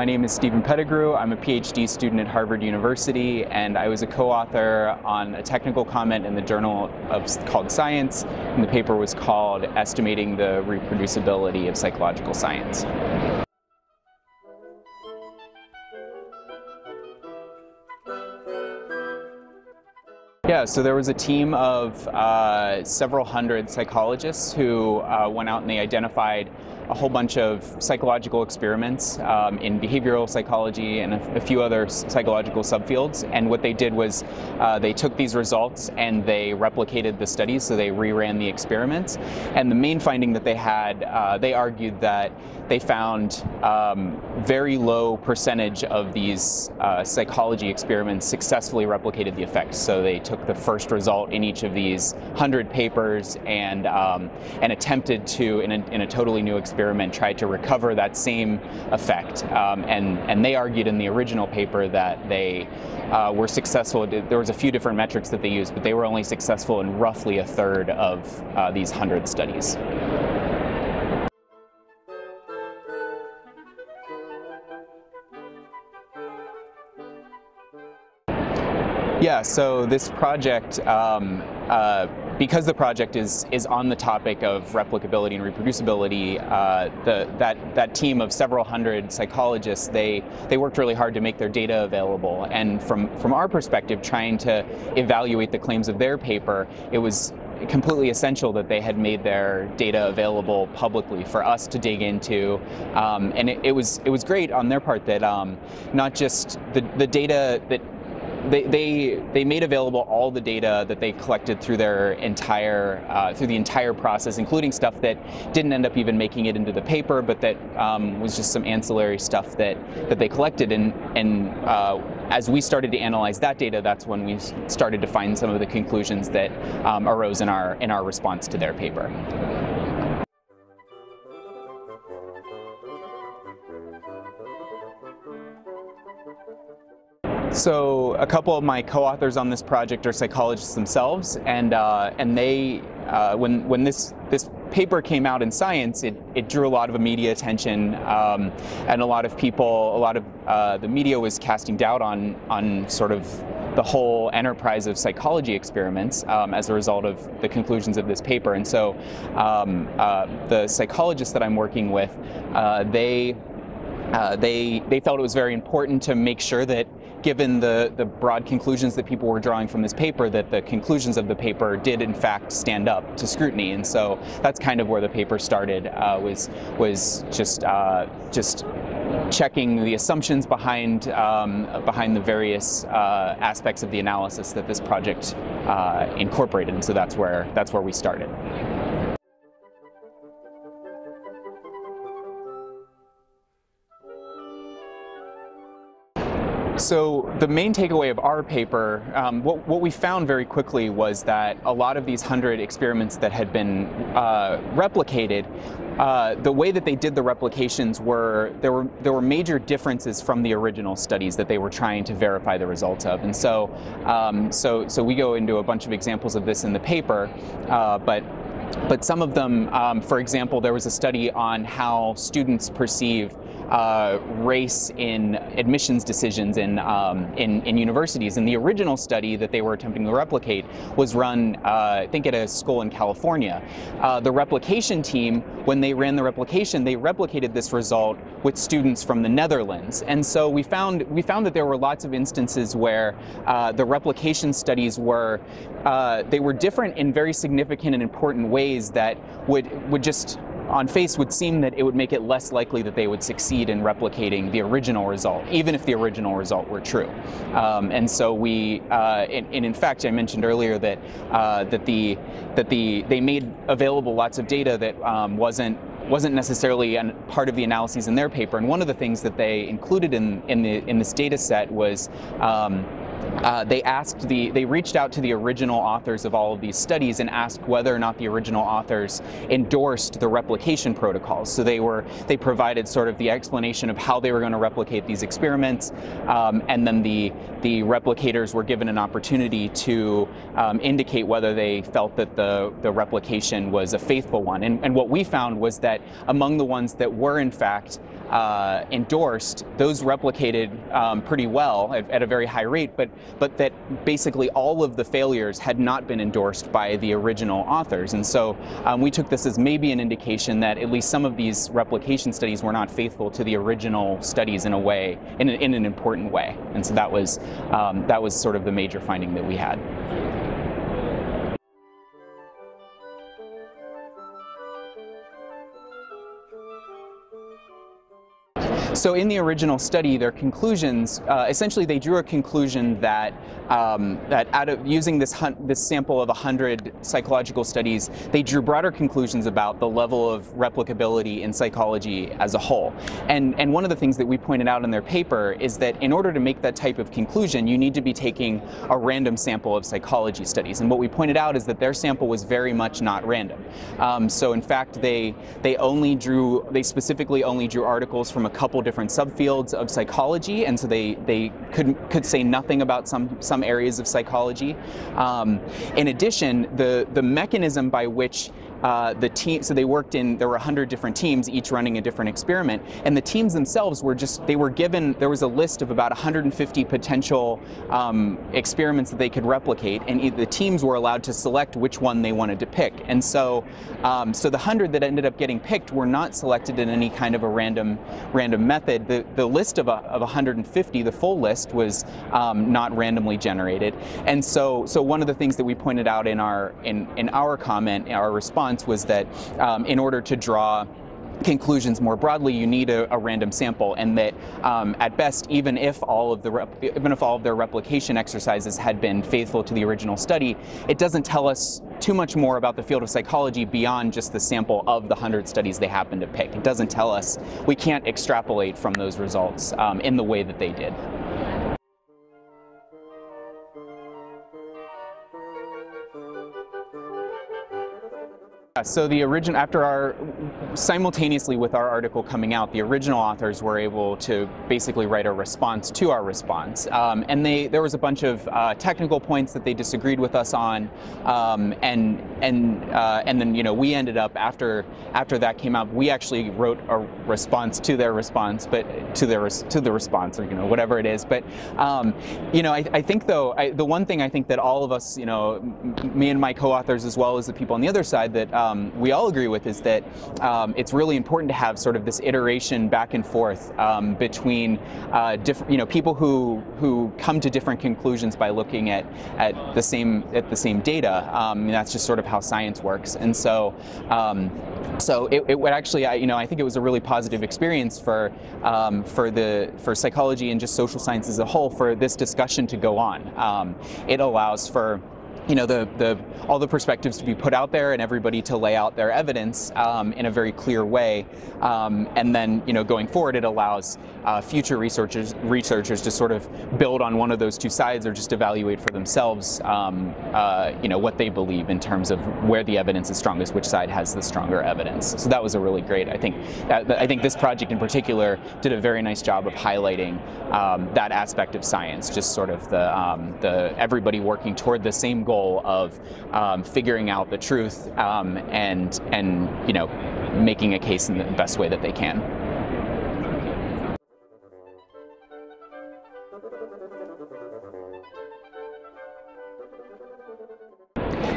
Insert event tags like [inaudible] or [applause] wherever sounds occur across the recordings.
My name is Stephen Pettigrew. I'm a PhD student at Harvard University, and I was a co-author on a technical comment in the journal of, called Science, and the paper was called Estimating the Reproducibility of Psychological Science. Yeah, so there was a team of uh, several hundred psychologists who uh, went out and they identified a whole bunch of psychological experiments um, in behavioral psychology and a, a, few other psychological subfields. And what they did was uh, they took these results and they replicated the studies, so they reran the experiments. And the main finding that they had, uh, they argued that they found um, very low percentage of these uh, psychology experiments successfully replicated the effects. So they took the first result in each of these 100 papers and, um, and attempted to, in a, in a totally new experiment, experiment tried to recover that same effect. Um, and, and they argued in the original paper that they uh, were successful. There was a few different metrics that they used, but they were only successful in roughly a third of uh, these 100 studies. Yeah, so this project, um, uh, because the project is is on the topic of replicability and reproducibility, uh, the, that that team of several hundred psychologists they they worked really hard to make their data available. And from from our perspective, trying to evaluate the claims of their paper, it was completely essential that they had made their data available publicly for us to dig into. Um, and it, it, was it was great on their part that um, not just the, the data that they, they, they made available all the data that they collected through their entire uh, through the entire process, including stuff that didn't end up even making it into the paper, but that um, was just some ancillary stuff that that they collected. And and uh, as we started to analyze that data, that's when we started to find some of the conclusions that um, arose in our in our response to their paper. So a couple of my co-authors on this project are psychologists themselves, and uh, and they uh, when when this this paper came out in Science, it, it drew a lot of media attention, um, and a lot of people, a lot of uh, the media was casting doubt on on sort of the whole enterprise of psychology experiments um, as a result of the conclusions of this paper. And so um, uh, the psychologists that I'm working with, uh, they uh, they they felt it was very important to make sure that given the, the broad conclusions that people were drawing from this paper, that the conclusions of the paper did in fact stand up to scrutiny. And so that's kind of where the paper started, uh, was, was just, uh, just checking the assumptions behind, um, behind the various uh, aspects of the analysis that this project uh, incorporated. And so that's where, that's where we started. So the main takeaway of our paper, um, what, what, we found very quickly was that a lot of these 100 experiments that had been uh, replicated, uh, the way that they did the replications were there were there were major differences from the original studies that they were trying to verify the results of, and so um, so so we go into a bunch of examples of this in the paper, uh, but but some of them, um, for example, there was a study on how students perceive uh, race in admissions decisions in, um, in, in, universities. And the original study that they were attempting to replicate was run, uh, I think, at a school in California. Uh, the replication team, when they ran the replication, they replicated this result with students from the Netherlands. And so we found, we found that there were lots of instances where uh, the replication studies were, uh, they were different in very significant and important ways that would, would just on face would seem that it would make it less likely that they would succeed in replicating the original result, even if the original result were true. Um, and so we, uh, and, and, in fact, I mentioned earlier that uh, that the that the they made available lots of data that um, wasn't wasn't necessarily part of the analyses in their paper. And one of the things that they included in in the in this data set was. Um, uh, they asked the they reached out to the original authors of all of these studies and asked whether or not the original authors endorsed the replication protocols. So they were they provided sort of the explanation of how they were going to replicate these experiments, um, and then the the replicators were given an opportunity to um, indicate whether they felt that the the replication was a faithful one. And, and what we found was that among the ones that were in fact uh, endorsed, those replicated um, pretty well at, at, a very high rate, but, but that basically all of the failures had not been endorsed by the original authors. And so um, we took this as maybe an indication that at least some of these replication studies were not faithful to the original studies in a way, in, a, in an important way. And so that was, um, that was sort of the major finding that we had. So in the original study, their conclusions, uh, essentially they drew a conclusion that um, that out of using this this sample of 100 psychological studies, they drew broader conclusions about the level of replicability in psychology as a whole. And and one of the things that we pointed out in their paper is that in order to make that type of conclusion, you need to be taking a random sample of psychology studies. And what we pointed out is that their sample was very much not random. Um, so in fact, they they only drew they specifically only drew articles from a couple different subfields of psychology, and so they, they could, could say nothing about some, some areas of psychology. Um, in addition, the, the mechanism by which uh, the team, so they worked in, there were 100 different teams, each running a different experiment, and the teams themselves were just, they were given, there was a list of about 150 potential um, experiments that they could replicate, and the teams were allowed to select which one they wanted to pick. And so, um, so the 100 that ended up getting picked were not selected in any kind of a random, random method. The, the list of, a, of 150, the full list, was um, not randomly generated. And so, so one of the things that we pointed out in our, in, in our comment, in our response, response was that um, in order to draw conclusions more broadly, you need a, a random sample, and that um, at best, even if all of the even if all of their replication exercises had been faithful to the original study, it doesn't tell us too much more about the field of psychology beyond just the sample of the hundred studies they happen to pick. It doesn't tell us we can't extrapolate from those results um, in the way that they did. So the origin after our simultaneously with our article coming out, the original authors were able to basically write a response to our response, um, and they there was a bunch of uh, technical points that they disagreed with us on, um, and and uh, and then you know we ended up after after that came out, we actually wrote a response to their response, but to their to the response or you know whatever it is. But um, you know I, I think though I, the one thing I think that all of us you know me and my co-authors as well as the people on the other side that um, we all agree with is that um, it's really important to have sort of this iteration back and forth um, between uh, different, you know, people who who come to different conclusions by looking at at the same at the same data. Um, that's just sort of how science works, and so. Um, so it, it, would actually, I, you know, I think it was a really positive experience for um, for the for psychology and just social science as a whole for this discussion to go on. it allows for you know, the, the, all the perspectives to be put out there and everybody to lay out their evidence um, in a very clear way. Um, and then, you know, going forward, it allows uh, future researchers, researchers to sort of build on one of those two sides or just evaluate for themselves, um, uh, you know, what they believe in terms of where the evidence is strongest, which side has the stronger evidence. So that was a really great, I think, I think this project in particular did a very nice job of highlighting um, that aspect of science, just sort of the, um, the everybody working toward the same goal of um, figuring out the truth um, and and you know making a case in the best way that they can.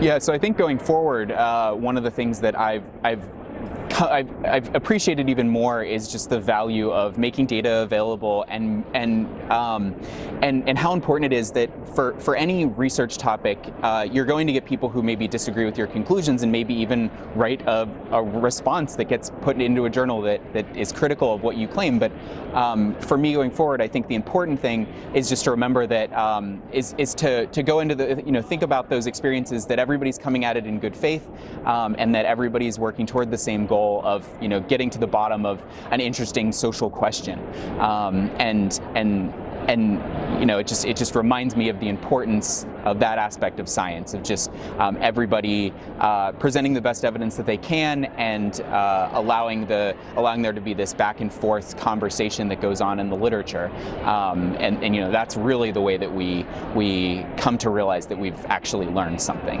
Yeah, so I think going forward, uh, one of the things that I've I've [laughs] I've, I've, appreciated even more is just the value of making data available and and um, and and how important it is that for for any research topic, uh, you're going to get people who maybe disagree with your conclusions and maybe even write a, a response that gets put into a journal that that is critical of what you claim. But um, for me going forward, I think the important thing is just to remember that um, is is to to go into the you know think about those experiences that everybody's coming at it in good faith um, and that everybody's working toward the same goal of you know getting to the bottom of an interesting social question, um, and and and you know, it just it just reminds me of the importance of that aspect of science, of just um, everybody uh, presenting the best evidence that they can and uh, allowing the allowing there to be this back and forth conversation that goes on in the literature. Um, and, and you know, that's really the way that we we come to realize that we've actually learned something.